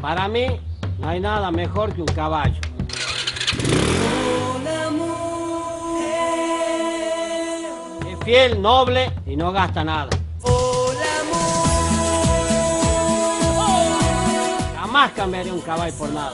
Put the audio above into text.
Para mí no hay nada mejor que un caballo. Es fiel, noble y no gasta nada. Jamás cambiaría un caballo por nada.